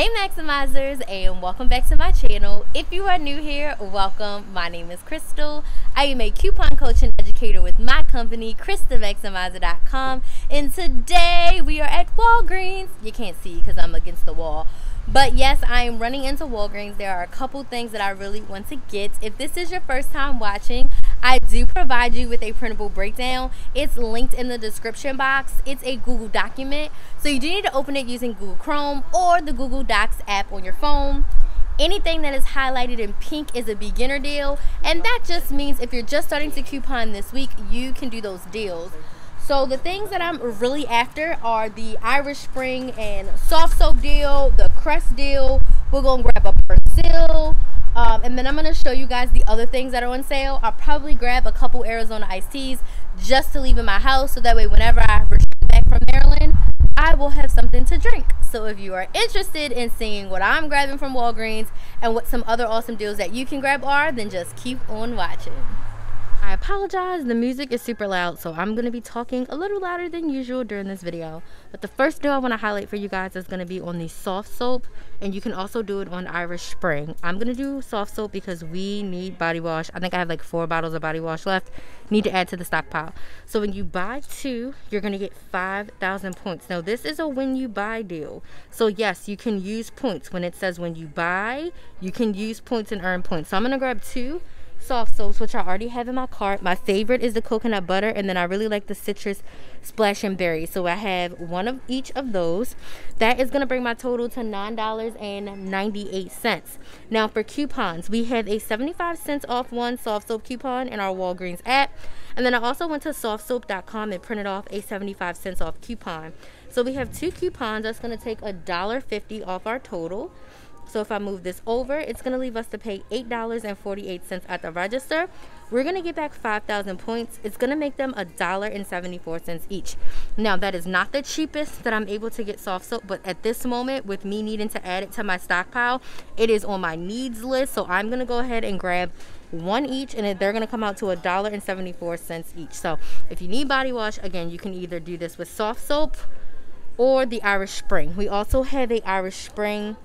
Hey Maximizers and welcome back to my channel. If you are new here, welcome. My name is Crystal. I am a coupon coach and educator with my company, KrysTheMaximizer.com. And today we are at Walgreens. You can't see because I'm against the wall. But yes, I am running into Walgreens. There are a couple things that I really want to get. If this is your first time watching, I do provide you with a printable breakdown. It's linked in the description box. It's a Google document. So you do need to open it using Google Chrome or the Google Docs app on your phone. Anything that is highlighted in pink is a beginner deal. And that just means if you're just starting to coupon this week, you can do those deals. So the things that I'm really after are the Irish Spring and soft soap deal, the Crest deal. We're gonna grab a Persil, um, and then I'm to show you guys the other things that are on sale. I'll probably grab a couple Arizona iced teas just to leave in my house so that way whenever I return back from Maryland, I will have something to drink. So if you are interested in seeing what I'm grabbing from Walgreens and what some other awesome deals that you can grab are, then just keep on watching. I apologize, the music is super loud, so I'm going to be talking a little louder than usual during this video. But the first deal I want to highlight for you guys is going to be on the soft soap, and you can also do it on Irish Spring. I'm going to do soft soap because we need body wash. I think I have like four bottles of body wash left. Need to add to the stockpile. So when you buy two, you're going to get 5,000 points. Now this is a when you buy deal. So yes, you can use points. When it says when you buy, you can use points and earn points. So I'm going to grab two soft soaps, which I already have in my cart. My favorite is the coconut butter, and then I really like the citrus splash and berry. So I have one of each of those. That is going to bring my total to $9.98. Now for coupons, we have a 75 cents off one soft soap coupon in our Walgreens app. And then I also went to softsoap.com and printed off a 75 cents off coupon. So we have two coupons. That's going to take a $1.50 off our total. So if I move this over, it's going to leave us to pay $8.48 at the register. We're going to get back 5,000 points. It's going to make them $1.74 each. Now, that is not the cheapest that I'm able to get soft soap, but at this moment, with me needing to add it to my stockpile, it is on my needs list. So I'm going to go ahead and grab one each and they're going to come out to a dollar and 74 cents each so if you need body wash again you can either do this with soft soap or the irish spring we also have a irish spring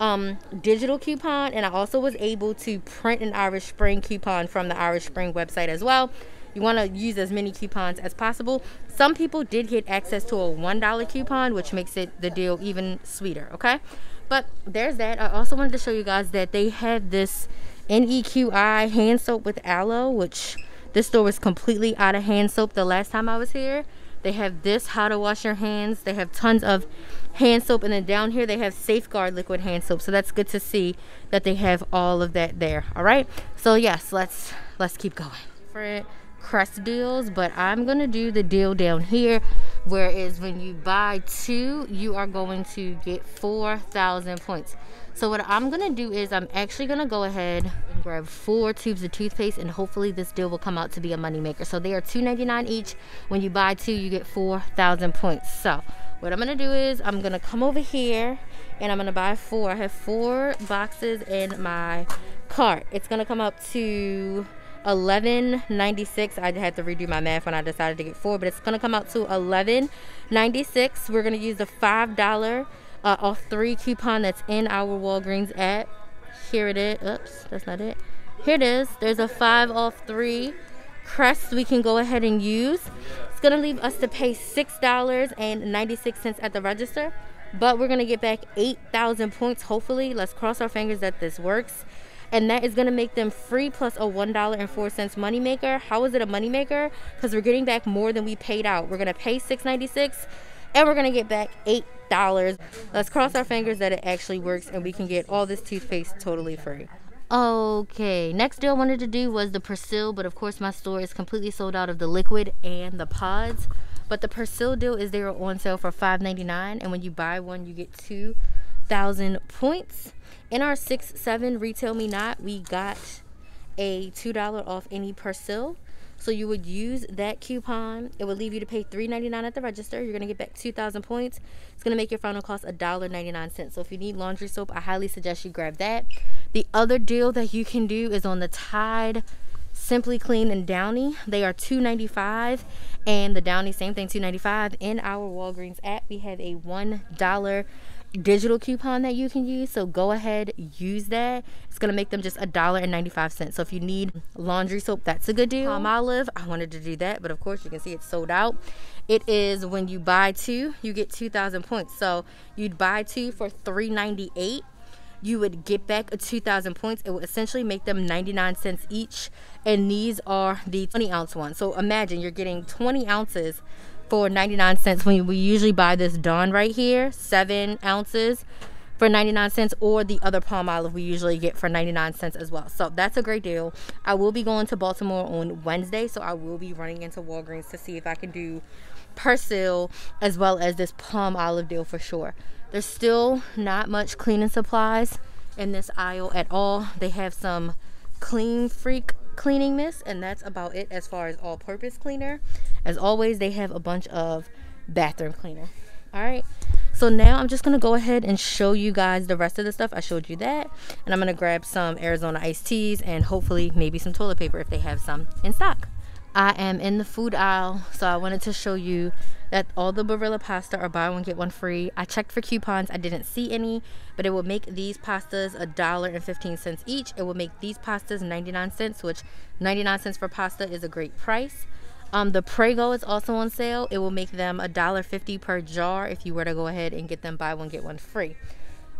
um, digital coupon, and I also was able to print an Irish Spring coupon from the Irish Spring website as well. You want to use as many coupons as possible. Some people did get access to a $1 coupon, which makes it the deal even sweeter, okay? But there's that. I also wanted to show you guys that they had this NEQI hand soap with aloe, which this store was completely out of hand soap the last time I was here. They have this how to wash your hands. They have tons of hand soap and then down here they have safeguard liquid hand soap so that's good to see that they have all of that there all right so yes let's let's keep going for crest deals but i'm gonna do the deal down here whereas when you buy two you are going to get 4,000 points so what I'm gonna do is I'm actually gonna go ahead and grab four tubes of toothpaste and hopefully this deal will come out to be a moneymaker. So they are $2.99 each. When you buy two, you get 4,000 points. So what I'm gonna do is I'm gonna come over here and I'm gonna buy four. I have four boxes in my cart. It's gonna come up to 11.96 I had to redo my math when I decided to get four but it's gonna come out to 11.96 we're gonna use the five dollar uh, off three coupon that's in our Walgreens app. Here it is. Oops, that's not it. Here it is. There's a five off three crest we can go ahead and use. It's gonna leave us to pay six dollars and 96 cents at the register, but we're gonna get back 8,000 points. Hopefully, let's cross our fingers that this works. And that is gonna make them free plus a one dollar and four cents moneymaker. How is it a moneymaker? Because we're getting back more than we paid out. We're gonna pay 6.96 and we're gonna get back eight dollars let's cross our fingers that it actually works and we can get all this toothpaste totally free okay next deal i wanted to do was the persil but of course my store is completely sold out of the liquid and the pods. But the persil deal is there on sale for $5.99 and when you buy one you get 2,000 points. In our 6-7 RetailMeNot we got a $2 off any persil so you would use that coupon. It would leave you to pay $3.99 at the register. You're going to get back 2,000 points. It's going to make your final cost $1.99. So if you need laundry soap, I highly suggest you grab that. The other deal that you can do is on the Tide Simply Clean and Downy. They are $2.95 and the Downy same thing $2.95. In our Walgreens app, we have a $1 digital coupon that you can use. So go ahead, use that. It's gonna make them just a dollar and 95 cents. So if you need laundry soap, that's a good deal. Palmolive, I wanted to do that, but of course you can see it's sold out. It is when you buy two, you get 2,000 points. So you'd buy two for 398 you would get back a 2000 points it would essentially make them 99 cents each and these are the 20 ounce ones so imagine you're getting 20 ounces for 99 cents when we usually buy this Dawn right here, seven ounces for 99 cents or the other Palmolive we usually get for 99 cents as well. So that's a great deal. I will be going to Baltimore on Wednesday, so I will be running into Walgreens to see if I can do Persil as well as this Palmolive deal for sure. There's still not much cleaning supplies in this aisle at all. They have some clean freak cleaning mist and that's about it as far as all-purpose cleaner as always they have a bunch of bathroom cleaner all right so now i'm just gonna go ahead and show you guys the rest of the stuff i showed you that and i'm gonna grab some arizona iced teas and hopefully maybe some toilet paper if they have some in stock i am in the food aisle so i wanted to show you that all the Barilla pasta are buy one get one free. I checked for coupons, I didn't see any, but it will make these pastas a dollar and 15 cents each. It will make these pastas 99 cents, which 99 cents for pasta is a great price. Um, the Prego is also on sale. It will make them a dollar fifty per jar if you were to go ahead and get them buy one get one free.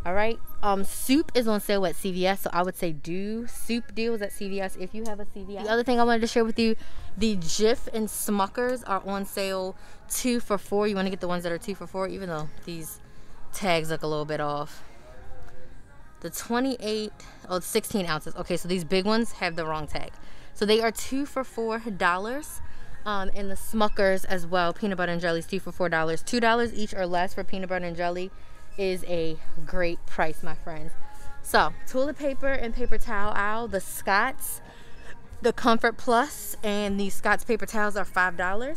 All right. Um, soup is on sale at CVS, so I would say do soup deals at CVS if you have a CVS. The other thing I wanted to share with you, the Jif and Smuckers are on sale two for four. You want to get the ones that are two for four, even though these tags look a little bit off. The 28, oh, 16 ounces. Okay, so these big ones have the wrong tag. So they are two for four dollars. Um, and the Smuckers as well, peanut butter and jelly is two for four dollars. Two dollars each or less for peanut butter and jelly is a great price, my friends. So, toilet paper and paper towel the Scott's, the Comfort Plus, and the Scott's paper towels are $5.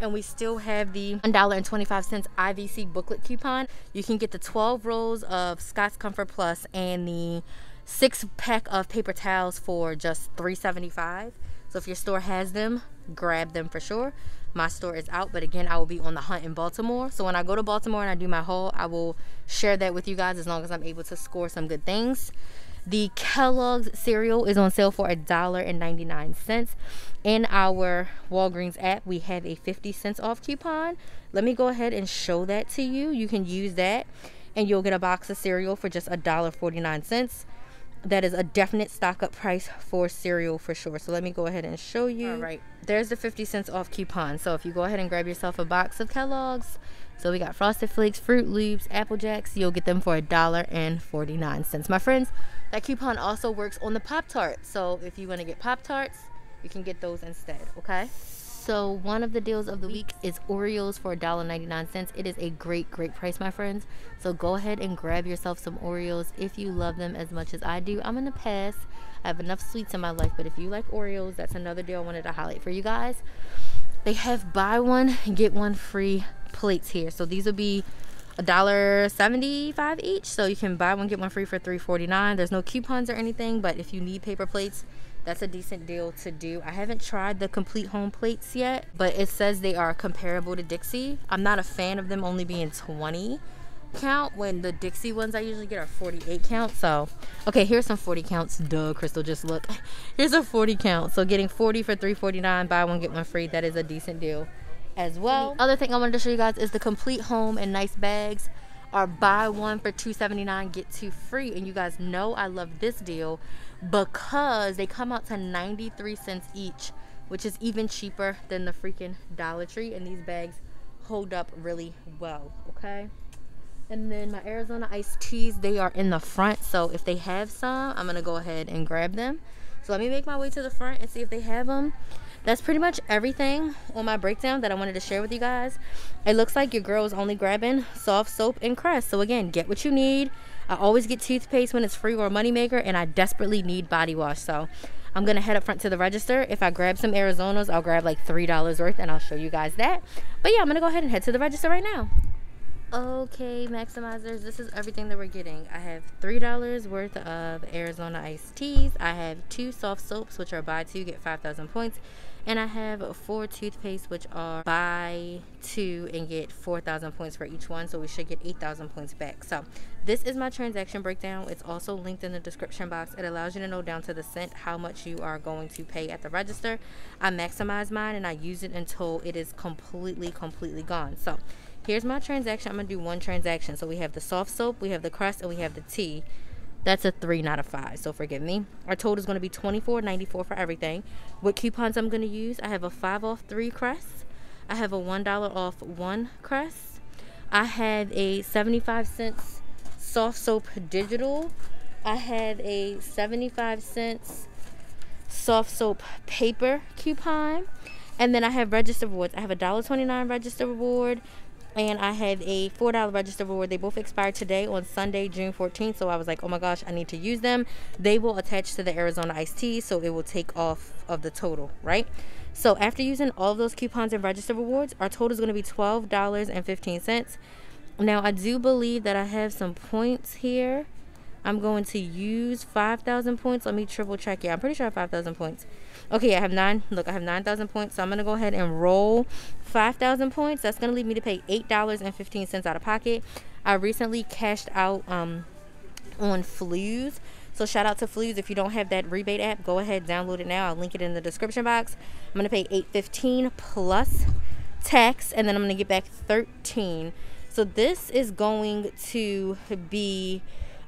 And we still have the $1.25 IVC booklet coupon. You can get the 12 rolls of Scott's Comfort Plus and the six pack of paper towels for just $3.75. So if your store has them, grab them for sure. My store is out but again i will be on the hunt in baltimore. So when i go to baltimore and i do my haul i will share that with you guys as long as i'm able to score some good things. The kellogg's cereal is on sale for a dollar and 99 cents. In our walgreens app we have a 50 cents off coupon. Let me go ahead and show that to you. You can use that and you'll get a box of cereal for just a dollar 49 cents that is a definite stock up price for cereal for sure. So let me go ahead and show you. All right, there's the 50 cents off coupon. So if you go ahead and grab yourself a box of Kellogg's, so we got Frosted Flakes, Froot Loops, Apple Jacks, you'll get them for a dollar and 49 cents. My friends, that coupon also works on the Pop Tarts. So if you want to get Pop Tarts, you can get those instead, okay? So one of the deals of the week is Oreos for $1.99. It is a great, great price, my friends. So go ahead and grab yourself some Oreos if you love them as much as I do. I'm gonna pass. I have enough sweets in my life, but if you like Oreos, that's another deal I wanted to highlight for you guys. They have buy one, get one free plates here. So these will be a dollar 75 each so you can buy one get one free for 3.49 there's no coupons or anything but if you need paper plates that's a decent deal to do. I haven't tried the complete home plates yet, but it says they are comparable to Dixie. I'm not a fan of them only being 20 count when the Dixie ones I usually get are 48 count. So, okay, here's some 40 counts. Duh, Crystal, just look. Here's a 40 count. So getting 40 for 3.49, buy one get one free. That is a decent deal as well. The other thing I wanted to show you guys is the complete home and nice bags are buy one for 2.79 get two free. And you guys know I love this deal because they come out to 93 cents each which is even cheaper than the freaking Dollar Tree. And these bags hold up really well okay? And then my Arizona iced teas they are in the front. So if they have some I'm gonna go ahead and grab them. So let me make my way to the front and see if they have them that's pretty much everything on my breakdown that I wanted to share with you guys. It looks like your girl is only grabbing soft soap and crest. So again, get what you need. I always get toothpaste when it's free or a moneymaker, and I desperately need body wash. So I'm gonna head up front to the register. If I grab some Arizonas, I'll grab like three dollars worth, and I'll show you guys that. But yeah, I'm gonna go ahead and head to the register right now. Okay, maximizers, this is everything that we're getting. I have $3 worth of Arizona iced teas. I have two soft soaps, which are buy two, get 5,000 points And I have four toothpaste, which are buy two and get 4,000 points for each one. So we should get 8,000 points back. So this is my transaction breakdown. It's also linked in the description box. It allows you to know down to the cent how much you are going to pay at the register. I maximize mine and I use it until it is completely, completely gone. So here's my transaction. I'm to do one transaction. So we have the soft soap, we have the crest, and we have the tea. That's a three, not a five. So forgive me. Our total is going to be $24.94 for everything. What coupons I'm going to use? I have a five off three crest. I have a one dollar off one crest. I have a 75 cents soft soap digital. I have a 75 cents soft soap paper coupon. And then I have register rewards. I have a $1.29 register reward, and I have a $4 register reward. They both expired today on Sunday, June 14th. So I was like, oh my gosh, I need to use them. They will attach to the Arizona iced tea, so it will take off of the total, right? So after using all of those coupons and register rewards, our total is going to be $12.15. Now I do believe that I have some points here. I'm going to use 5,000 points. Let me triple check. Yeah, I'm pretty sure I have 5,000 points. Okay, I have nine. Look, I have 9,000 points. So I'm going to go ahead and roll 5,000 points. That's going to leave me to pay $8.15 out of pocket. I recently cashed out um, on Fluz. So shout out to Fluz. If you don't have that rebate app, go ahead, and download it now. I'll link it in the description box. I'm going to pay 8.15 plus tax, and then I'm going to get back 13. So this is going to be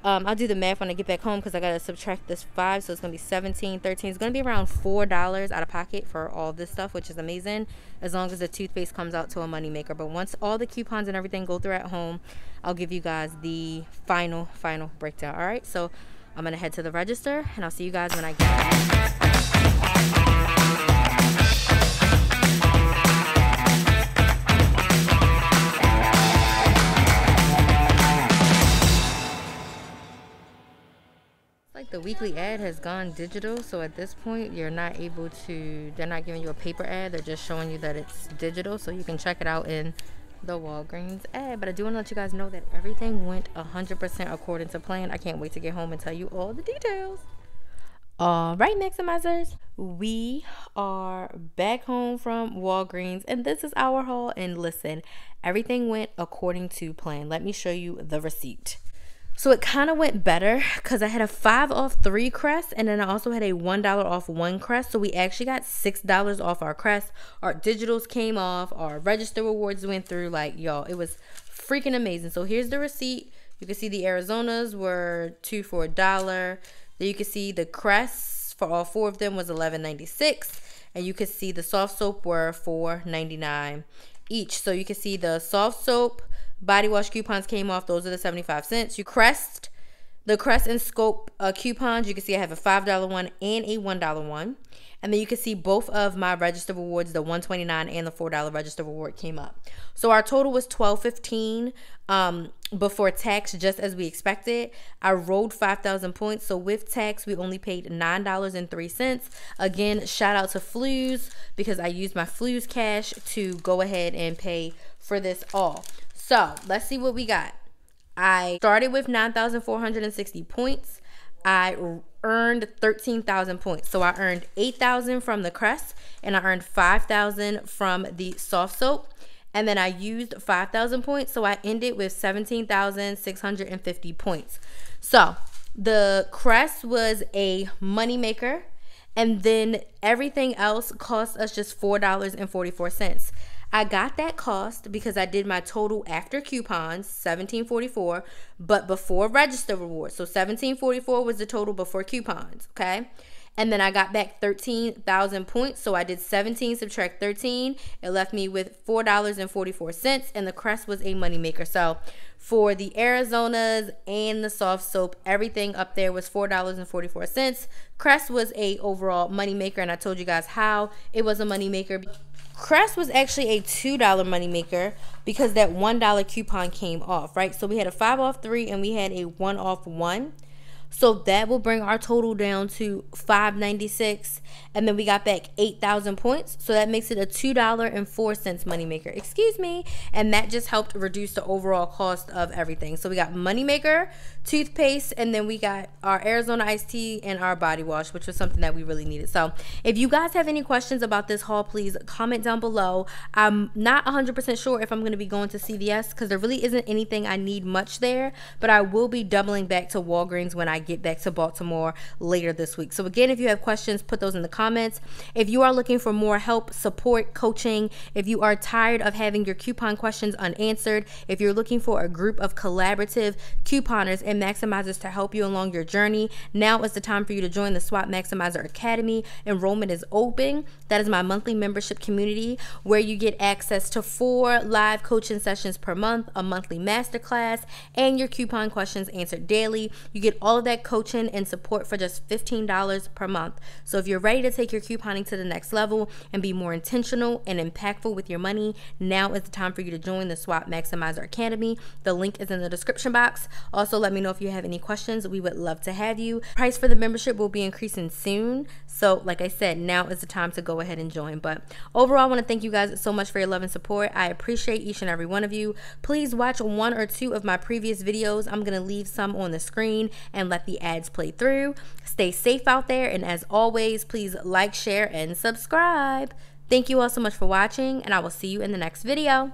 um, I'll do the math when I get back home because I got to subtract this 5. So it's going to be 17, 13. It's going to be around $4 out of pocket for all this stuff, which is amazing as long as the toothpaste comes out to a moneymaker. But once all the coupons and everything go through at home, I'll give you guys the final, final breakdown. All right. So I'm going to head to the register and I'll see you guys when I get like the weekly ad has gone digital so at this point you're not able to they're not giving you a paper ad they're just showing you that it's digital so you can check it out in the Walgreens ad. But I do want to let you guys know that everything went 100% according to plan. I can't wait to get home and tell you all the details. All right maximizers we are back home from Walgreens and this is our haul. And listen everything went according to plan. Let me show you the receipt so it kind of went better because I had a five off three crest and then I also had a one dollar off one crest. So we actually got six dollars off our crest. Our digitals came off, our register rewards went through. Like y'all, it was freaking amazing. So here's the receipt. You can see the Arizonas were two for a dollar. Then you can see the crests for all four of them was eleven ninety six, and you can see the soft soap were four ninety nine each. So you can see the soft soap body wash coupons came off. Those are the 75 cents. You Crest, the Crest and Scope uh, coupons, you can see I have a $5 one and a $1 one. And then you can see both of my register rewards, the 129 and the $4 register reward came up. So our total was 1215 um, before tax, just as we expected. I rolled 5,000 points. So with tax, we only paid $9.03. Again, shout out to Fluz because I used my Fluz cash to go ahead and pay for this all. So let's see what we got. I started with 9,460 points. I earned 13,000 points. So I earned 8,000 from the crest and I earned 5,000 from the soft soap. And then I used 5,000 points. So I ended with 17,650 points. So the crest was a money maker. And then everything else cost us just $4.44. I got that cost because I did my total after coupons, 1744, but before register rewards. So 1744 was the total before coupons, okay? And then I got back 13,000 points. So I did 17 subtract 13. It left me with $4.44 and the crest was a moneymaker. So for the Arizonas and the soft soap, everything up there was $4.44. Crest was a overall moneymaker and I told you guys how it was a moneymaker. Crest was actually a $2 moneymaker because that $1 coupon came off, right? So we had a 5 off 3 and we had a 1 off 1. So that will bring our total down to 596 and then we got back 8,000 points. So that makes it a $2.04 moneymaker. Excuse me. And that just helped reduce the overall cost of everything. So we got moneymaker, toothpaste, and then we got our Arizona iced tea and our body wash, which was something that we really needed. So if you guys have any questions about this haul, please comment down below. I'm not 100% sure if I'm going to be going to CVS because there really isn't anything I need much there, but I will be doubling back to Walgreens when I get back to Baltimore later this week. So again, if you have questions, put those in the comments. If you are looking for more help, support, coaching, if you are tired of having your coupon questions unanswered, if you're looking for a group of collaborative couponers and maximizers to help you along your journey, now is the time for you to join the Swap Maximizer Academy. Enrollment is open. That is my monthly membership community where you get access to four live coaching sessions per month, a monthly masterclass, and your coupon questions answered daily. You get all of that coaching and support for just $15 per month. So if you're ready to take your couponing to the next level and be more intentional and impactful with your money, now is the time for you to join the Swap Maximizer Academy. The link is in the description box. Also, let me know if you have any questions. We would love to have you. Price for the membership will be increasing soon. So, like I said, now is the time to go ahead and join. But overall, I want to thank you guys so much for your love and support. I appreciate each and every one of you. Please watch one or two of my previous videos. I'm going to leave some on the screen and let the ads play through. Stay safe out there. And as always, please like, share, and subscribe. Thank you all so much for watching, and I will see you in the next video.